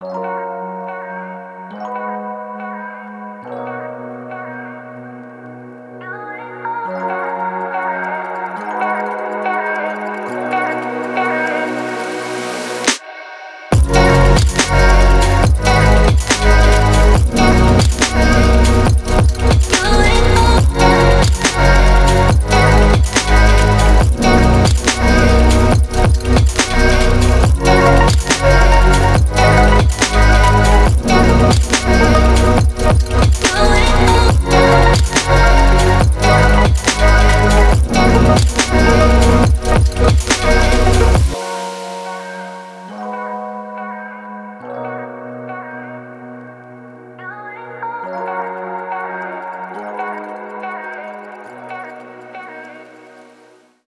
you